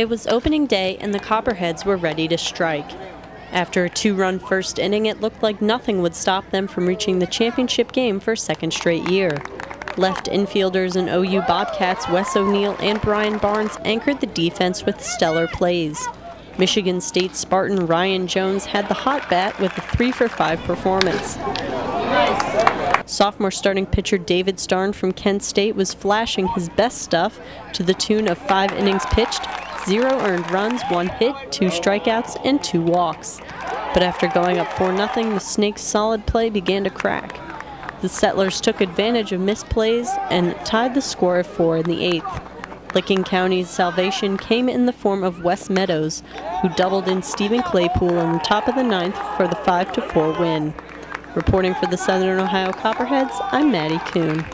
It was opening day and the Copperheads were ready to strike. After a two run first inning, it looked like nothing would stop them from reaching the championship game for a second straight year. Left infielders and OU Bobcats Wes O'Neill and Brian Barnes anchored the defense with stellar plays. Michigan State Spartan Ryan Jones had the hot bat with a 3 for 5 performance. Sophomore starting pitcher David Starn from Kent State was flashing his best stuff to the tune of five innings pitched, zero earned runs, one hit, two strikeouts, and two walks. But after going up 4 0, the Snakes' solid play began to crack. The Settlers took advantage of misplays and tied the score at 4 in the eighth. Licking County's salvation came in the form of Wes Meadows, who doubled in Stephen Claypool in the top of the ninth for the 5 4 win. Reporting for the Southern Ohio Copperheads, I'm Maddie Kuhn.